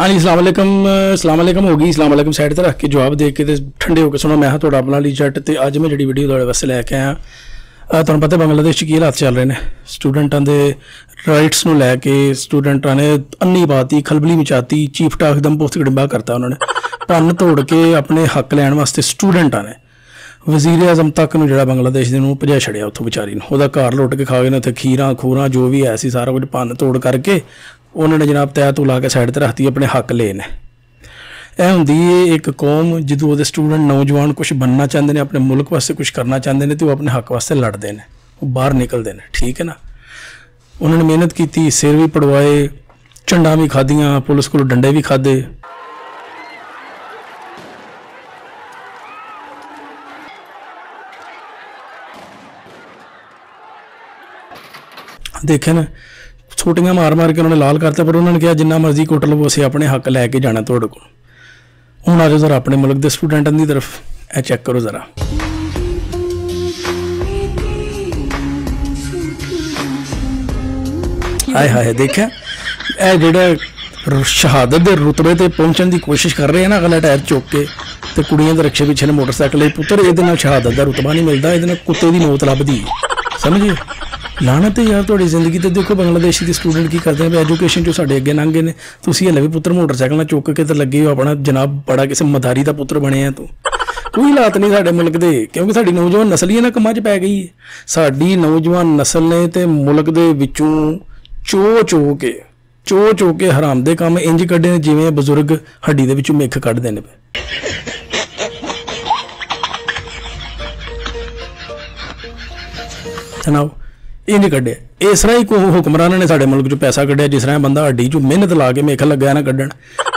ਹਾਂਜੀ ਅਸਲਾਮ ਵਾਲੇਕਮ ਅਸਲਾਮ ਵਾਲੇਕਮ ਹੋ ਗਈ, ਅਸਲਾਮ ਵਾਲੇਕਮ ਸਾਈਡ ਤੇ ਰੱਖ ਕੇ ਜਵਾਬ ਦੇ ਕੇ ਤੇ ਠੰਡੇ ਹੋ ਕੇ ਸੁਣੋ। ਮੈਂ ਹਾਂ ਤੁਹਾਡਾ ਆਪਣਾ ਲਈ ਜੱਟ ਤੇ ਅੱਜ ਮੈਂ ਜਿਹੜੀ ਵੀਡੀਓ ਤੁਹਾਡੇ ਵਾਸਤੇ ਲੈ ਕੇ ਆਇਆ ਤੁਹਾਨੂੰ ਪਤਾ ਬੰਗਲਾਦੇਸ਼ 'ਚ ਕੀ ਹਾਲਾਤ ਚੱਲ ਰਹੇ ਨੇ। ਸਟੂਡੈਂਟਾਂ ਦੇ ਰਾਈਟਸ ਨੂੰ ਲੈ ਕੇ ਸਟੂਡੈਂਟਾਂ ਨੇ ਅੰਨੀ ਬਾਤੀ, ਖਲਬਲੀ ਮਚਾਤੀ ਚੀਫ ਟਾ ਇੱਕਦਮ ਪੋਸਟ ਗੜਿੰਬਾ ਕਰਤਾ ਉਹਨਾਂ ਨੇ। ਭੰਨ ਤੋੜ ਕੇ ਆਪਣੇ ਹੱਕ ਲੈਣ ਵਾਸਤੇ ਸਟੂਡੈਂਟਾਂ ਨੇ ਵਜ਼ੀਰ ਆਜ਼ਮ ਤੱਕ ਨੂੰ ਜਿਹੜਾ ਬੰਗਲਾਦੇਸ਼ ਦੇ ਨੂੰ ਭਜਾ ਛੜਿਆ ਉੱਥੋਂ ਵਿਚਾਰੀ ਨੂੰ। ਉਹਦਾ ਘਰ ਲੁੱਟ ਕੇ ਖਾ ਗਏ ਨੇ, ਉੱਥੇ ਖੀਰਾਂ ਖੂਰਾਂ ਜੋ ਵੀ ਹੈ ਸੀ, ਸਾਰਾ ਕੁਝ ਭੰਨ ਤੋੜ ਕਰਕੇ ਉਹਨਾਂ ਨੇ ਜਨਾਬ ਤੈ ਤੂੰ ਲਾ ਕੇ ਸਾਈਡ ਤੇ ਰੱਖਤੀ, ਆਪਣੇ ਹੱਕ ਲਏ ਨੇ। ਇਹ ਹੁੰਦੀ ਏ ਇੱਕ ਕੌਮ ਜਦੋਂ ਉਹਦੇ ਸਟੂਡੈਂਟ ਨੌਜਵਾਨ ਕੁਝ ਬੰਨਣਾ ਚਾਹੁੰਦੇ ਨੇ, ਆਪਣੇ ਮੁਲਕ ਵਾਸਤੇ ਕੁਝ ਕਰਨਾ ਚਾਹੁੰਦੇ ਨੇ ਤੇ ਉਹ ਆਪਣੇ ਹੱਕ ਵਾਸਤੇ ਲੜਦੇ ਨੇ। ਉਹ ਬਾਹਰ ਨਿਕਲਦੇ ਨੇ, ਠੀਕ ਹੈ ਨਾ? ਉਹਨਾਂ ਨੇ ਮਿਹਨਤ ਕੀਤੀ, ਸਿਰ ਵੀ ਪੜਵਾਏ, ਝੰਡਾਂ ਵੀ ਖਾਧੀਆਂ, ਪੁਲਿਸ ਕੋਲ ਡੰਡੇ ਵੀ ਖਾਦੇ ਦੇਖਿਆ ਨਾ ਛੋਟੀਆਂ ਮਾਰ ਮਾਰ ਕੇ ਉਹਨਾਂ ਨੇ ਲਾਲ ਕਰਤਾ, ਪਰ ਉਹਨਾਂ ਨੇ ਕਿਹਾ ਜਿੰਨਾ ਮਰਜ਼ੀ ਕੁੱਟ ਲਵੋ ਅਸੀਂ ਆਪਣੇ ਹੱਕ ਲੈ ਕੇ ਜਾਣਾ ਤੁਹਾਡੇ ਕੋਲ। ਹੁਣ ਆ ਜਾਓ ਜ਼ਰਾ ਆਪਣੇ ਮੁਲਕ ਦੇ ਸਟੂਡੈਂਟਾਂ ਦੀ ਤਰਫ, ਇਹ ਚੈੱਕ ਕਰੋ ਜ਼ਰਾ। ਹਾਏ ਹਾਏ, ਦੇਖਿਆ? ਇਹ ਜਿਹੜਾ ਸ਼ਹਾਦਤ ਦੇ ਰੁਤਬੇ ਤੇ ਪਹੁੰਚਣ ਦੀ ਕੋਸ਼ਿਸ਼ ਕਰ ਰਹੇ ਆ ਨਾ ਅਗਲਾ ਟਾਇਰ ਚੁੱਕ ਕੇ, ਤੇ ਕੁੜੀਆਂ ਦੇ ਰਕਸ਼ੇ ਪਿੱਛੇ ਨੇ ਮੋਟਰਸਾਈਕਲ ਲਈ ਪੁੱਤਰ, ਇਹਦੇ ਨਾਲ ਸ਼ਹਾਦਤ ਦਾ ਰੁਤਬਾ ਨਹੀਂ ਮਿਲਦਾ, ਇਹਦੇ ਨਾਲ ਕੁੱਤੇ ਦੀ ਮੌਤ ਲੱਭਦੀ। ਸਮਝੇ? ਲਾਣਤ ਹੈ ਯਾਰ ਤੁਹਾਡੀ ਜ਼ਿੰਦਗੀ ਤੇ ਦੇਖੋ ਬੰਗਲਾਦੇਸ਼ੀ ਦੇ ਸਟੂਡੈਂਟ ਕੀ ਕਰਦੇ ਨੇ ਐਜੂਕੇਸ਼ਨ ਚੋਂ ਸਾਡੇ ਅੱਗੇ ਲੰਘੇ ਨੇ, ਤੁਸੀਂ ਹਲੇ ਵੀ ਪੁੱਤਰ ਮੋਟਰਸਾਈਕਲ ਨਾਲ ਚੁੱਕ ਕੇ ਤੇ ਲੱਗੇ ਹੋ, ਆਪਣਾ ਜਨਾਬ ਬੜਾ ਕਿਸੇ ਮਦਾਰੀ ਦਾ ਪੁੱਤਰ ਬਣੇ ਤੂੰ। ਕੋਈ ਹਾਲਾਤ ਨਹੀਂ ਸਾਡੇ ਮੁਲਕ ਦੇ, ਕਿਉਂਕਿ ਸਾਡੀ ਨੌਜਵਾਨ ਨਸਲ ਹੀ ਇਹਨਾਂ ਕੰਮਾਂ 'ਚ ਪੈ ਗਈ ਹੈ। ਸਾਡੀ ਨੌਜਵਾਨ ਨਸਲ ਨੇ ਤੇ ਮੁਲਕ ਦੇ ਵਿੱਚੋਂ ਚੋ ਚੋ ਕੇ, ਚੋ ਚੋ ਕੇ ਹਰਾਮ ਦੇ ਕੰਮ ਇੰਜ ਕੱਢੇ ਨੇ, ਜਿਵੇਂ ਬਜ਼ੁਰਗ ਹੱਡੀ ਦੇ ਵਿੱਚੋਂ ਮਿੱਖ ਕੱਢਦੇ ਨੇ। ਪਏ ਜਨਾਬ ਇਹ ਨਹੀਂ ਕੱਢਿਆ ਇਸ ਤਰ੍ਹਾਂ ਹੀ ਕੋ ਹੁਕਮਰਾਨਾਂ ਨੇ ਸਾਡੇ ਮੁਲਕ 'ਚੋਂ ਪੈਸਾ ਕੱਢਿਆ ਜਿਸ ਤਰ੍ਹਾਂ ਇਹ ਬੰਦਾ ਹੱਡੀ 'ਚੋਂ ਮਿਹਨਤ ਲਾ ਕੇ ਮੇਖ ਲੱਗਾ ਨਾ ਕੱਢਣ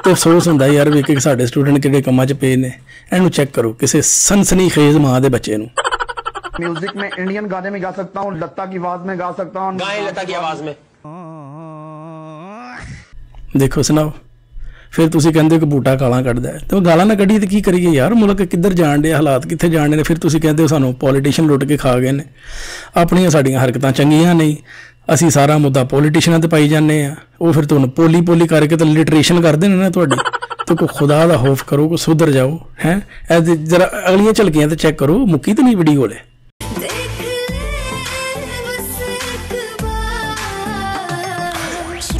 ਤੇ ਅਫਸੋਸ ਹੁੰਦਾ ਯਾਰ ਵੇਖ ਕੇ ਸਾਡੇ ਸਟੂਡੈਂਟ ਕਿਹੜੇ ਕੰਮਾਂ 'ਚ ਪਏ ਨੇ ਇਹਨੂੰ ਚੈੱਕ ਕਰੋ ਕਿਸੇ ਸਨਸਨੀ ਖੇਜ਼ ਮਾਂ ਦੇ ਬੱਚੇ ਨੂੰ म्यूजिक में इंडियन गाने में गा सकता हूँ लता की आवाज में गा सकता हूँ गाएं लता की आवाज में ਦੇਖੋ ਸੁਣਾਓ ਫਿਰ ਤੁਸੀਂ ਕਹਿੰਦੇ ਹੋ ਕਿ ਬੂਟਾ ਗਾਲਾਂ ਕੱਢਦਾ ਹੈ। ਤੇ ਉਹ ਗਾਲਾਂ ਨਾ ਕੱਢੀ ਤੇ ਕੀ ਕਰੀਏ ਯਾਰ? ਮੁਲਕ ਕਿੱਧਰ ਜਾਣ ਦੇ ਹਾਲਾਤ ਕਿੱਥੇ ਜਾਣ ਦੇ ਫਿਰ ਤੁਸੀਂ ਕਹਿੰਦੇ ਹੋ ਸਾਨੂੰ ਪੋਲੀਟੀਸ਼ੀਅਨ ਲੁੱਟ ਕੇ ਖਾ ਗਏ ਨੇ। ਆਪਣੀਆਂ ਸਾਡੀਆਂ ਹਰਕਤਾਂ ਚੰਗੀਆਂ ਨਹੀਂ। ਅਸੀਂ ਸਾਰਾ ਮੁੱਦਾ ਪੋਲੀਟੀਸ਼ੀਅਨਾਂ ਤੇ ਪਾਈ ਜਾਂਦੇ ਆ ਉਹ ਫਿਰ ਤੁਹਾਨੂੰ ਪੋਲੀ ਪੋਲੀ ਕਰਕੇ ਤਾਂ ਲਿਟਰੇਸ਼ਨ ਕਰਦੇ ਨੇ ਨਾ ਤੁਹਾਡੀ। ਤੇ ਕੋ ਖੁਦਾ ਦਾ ਖੌਫ ਕਰੋ ਕੋ ਸੁਧਰ ਜਾਓ, ਹੈ? ਐ ਜਰਾ ਅਗਲੀਆਂ ਝਲਕੀਆਂ ਤੇ ਚੈੱਕ ਕਰੋ, ਮੁੱਕੀ ਤਾਂ ਨਹੀਂ ਵੀਡੀਓ ਲੈ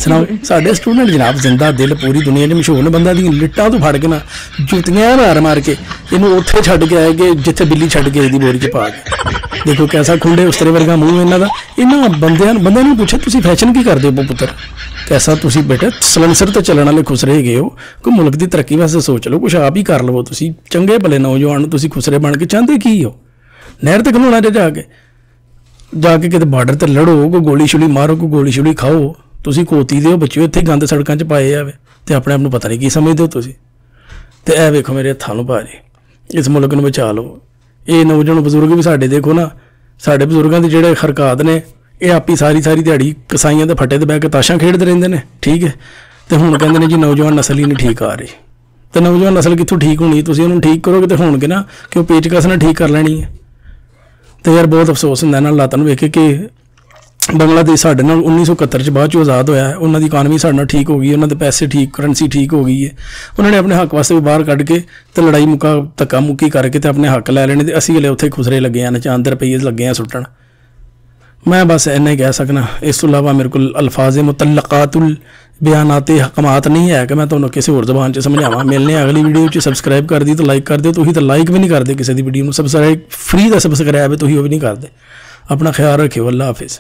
ਸੁਣਾਓ, ਸਾਡੇ ਸਟੂਡੈਂਟ ਜਨਾਬ ਜ਼ਿੰਦਾ ਦਿਲ ਪੂਰੀ ਦੁਨੀਆ 'ਚ ਮਸ਼ਹੂਰ ਨੇ, ਬੰਦਾ ਦੀਆਂ ਲਿੱਟਾਂ ਤੋਂ ਫੜ ਕੇ ਨਾ ਜੁੱਤੀਆਂ ਮਾਰ ਮਾਰ ਕੇ ਇਹਨੂੰ ਉੱਥੇ ਛੱਡ ਕੇ ਆਏ ਕਿ ਜਿੱਥੇ ਬਿੱਲੀ ਛੱਡ ਕੇ ਇਹਦੀ ਬੋਰੀ 'ਚ ਪਾ ਕੇ। ਦੇਖੋ ਕਿਹਦਾ ਖੁੰਡੇ ਉਸਤਰੇ ਵਰਗਾ ਮੂੰਹ ਇਹਨਾਂ ਦਾ। ਇਹਨਾਂ ਬੰਦਿਆਂ ਬੰਦਿਆਂ ਨੂੰ ਪੁੱਛਿਆ ਤੁਸੀਂ ਫੈਸ਼ਨ ਕੀ ਕਰਦੇ ਹੋ ਪੁੱਤਰ ਕੈਸਾ ਤੁਸੀਂ ਬੇਟਾ, ਸਲੈਂਸਰ ਤੇ ਚੱਲਣ ਵਾਲੇ ਖੁਸਰੇ ਗਏ ਹੋ। ਕੋਈ ਮੁਲਕ ਦੀ ਤਰੱਕੀ ਵਾਸਤੇ ਸੋਚ ਲਓ, ਕੁਛ ਆਪ ਹੀ ਕਰ ਲਵੋ ਤੁਸੀਂ। ਚੰਗੇ ਭਲੇ ਨੌਜਵਾਨ ਨੂੰ ਤੁਸੀਂ ਖੁਸਰੇ ਬਣ ਕੇ ਚਾਹੁੰਦੇ ਕੀ ਹੋ? ਨਹਿਰ ਤੇ ਖਲੋਣਾ ਜਾ ਕੇ। ਜਾ ਕੇ ਕਿਤੇ ਬਾਰਡਰ ਤੇ ਲੜੋ ਕੋ ਗੋਲੀ ਛੁਲੀ ਮਾਰੋ ਕੋ ਗੋਲੀ ਛੁਲੀ ਖਾਓ। ਤੁਸੀਂ ਕੋਤੀ ਦੇ ਹੋ ਬੱਚਿਓ, ਇੱਥੇ ਗੰਦ ਸੜਕਾਂ 'ਚ ਪਾਏ ਆਵੇ ਤੇ ਆਪਣੇ ਆਪ ਨੂੰ ਪਤਾ ਨਹੀਂ ਕੀ ਸਮਝਦੇ ਹੋ ਤੁਸੀਂ। ਤੇ ਇਹ ਵੇਖੋ ਮੇਰੇ ਹੱਥਾਂ ਨੂੰ ਭਾਜੀ, ਇਸ ਮੁਲਕ ਨੂੰ ਬਚਾ ਲਓ। ਇਹ ਨੌਜਵਾਨ ਬਜ਼ੁਰਗ ਵੀ ਸਾਡੇ ਦੇਖੋ ਨਾ, ਸਾਡੇ ਬਜ਼ੁਰਗਾਂ ਦੇ ਜਿਹੜੇ ਹਰਕਤ ਨੇ, ਇਹ ਆਪੀ ਸਾਰੀ ਸਾਰੀ ਦਿਹਾੜੀ ਕਸਾਈਆਂ ਦੇ ਫੱਟੇ ਤੇ ਬਹਿ ਕੇ ਤਾਸ਼ਾਂ ਖੇਡਦੇ ਰਹਿੰਦੇ ਨੇ, ਠੀਕ ਹੈ? ਤੇ ਹੁਣ ਕਹਿੰਦੇ ਨੇ ਜੀ ਨੌਜਵਾਨ ਨਸਲ ਹੀ ਨਹੀਂ ਠੀਕ ਆ ਰਹੀ। ਤੇ ਨੌਜਵਾਨ ਨਸਲ ਕਿੱਥੋਂ ਠੀਕ ਹੋਣੀ ਤੁਸੀਂ ਉਹਨੂੰ ਠੀਕ ਕਰੋਗੇ ਤੇ ਹੋਣਗੇ ਨਾ ਕਿ ਉਹ ਪੇਚਕਸ ਨਾਲ ਠੀਕ ਕਰ ਲੈਣੀ ਹੈ। ਤੇ ਯਾਰ ਬਹੁਤ ਅਫਸੋਸ ਹੁੰਦਾ ਇਹਨਾਂ ਹਾਲਾਤਾਂ ਨੂੰ ਵੇਖ ਕੇ ਕਿ ਬੰਗਲਾਦੇਸ਼ ਸਾਡੇ ਨਾਲ 1971 ਚ ਬਾਅਦ 'ਚੋਂ ਆਜ਼ਾਦ ਹੋਇਆ ਹੈ। ਉਹਨਾਂ ਦੀ ਇਕਾਨਮੀ ਸਾਡੇ ਨਾਲ ਠੀਕ ਹੋ ਗਈ ਉਹਨਾਂ ਦੇ ਪੈਸੇ ਠੀਕ ਕਰੰਸੀ ਠੀਕ ਹੋ ਗਈ ਹੈ। ਉਹਨਾਂ ਨੇ ਆਪਣੇ ਹੱਕ ਵਾਸਤੇ ਵੀ ਬਾਹਰ ਕੱਢ ਕੇ ਤੇ ਲੜਾਈ ਮੁਕਾ ਧੱਕਾ ਮੁੱਕੀ ਕਰਕੇ ਤੇ ਆਪਣੇ ਹੱਕ ਲੈ ਲੈਣੇ ਤੇ ਅਸੀਂ ਹਲੇ ਉੱਥੇ ਖੁਸਰੇ ਲੱਗੇ ਆ ਨਾ ਚਾਂਦ ਰੁਪਈਏ ਲੱਗੇ ਆ ਸੁੱਟਣ। ਮੈਂ ਬਸ ਇੰਨਾ ਹੀ ਕਹਿ ਸਕਣਾ ਇਸ ਤੋਂ ਇਲਾਵਾ ਮੇਰੇ ਕੋਲ ਅਲਫਾਜ਼ ਮੁਤਲਕਾਤੁਲ ਬਿਆਨਾਤੇ ਹਕਮਾਤ ਨਹੀਂ ਹੈ ਕਿ ਮੈਂ ਤੁਹਾਨੂੰ ਕਿਸੇ ਹੋਰ ਜ਼ਬਾਨ 'ਚ ਸਮਝਾਵਾਂ। ਮਿਲਨੇ ਅਗਲੀ ਵੀਡੀਓ 'ਚ ਸਬਸਕ੍ਰਾਈਬ ਕਰ ਦੀ ਤਾਂ ਲਾਈਕ ਕਰ ਦਿਓ। ਤੁਸੀਂ ਤਾਂ ਲਾਈਕ ਵੀ ਨਹੀਂ ਕਰਦੇ ਕਿਸੇ ਦੀ ਵੀਡੀਓ ਨੂੰ। ਸਬਸਕ੍ਰਾਈਬ ਫ੍ਰੀ ਦਾ ਸਬਸਕ੍ਰਾਈਬ ਹੈ ਤੁਸੀਂ ਉਹ ਵੀ ਨਹੀਂ ਕਰਦੇ। ਆਪਣਾ ਖਿਆਲ ਰੱਖਿਓ। ਅੱਲਾ ਹਾਫਿਜ਼।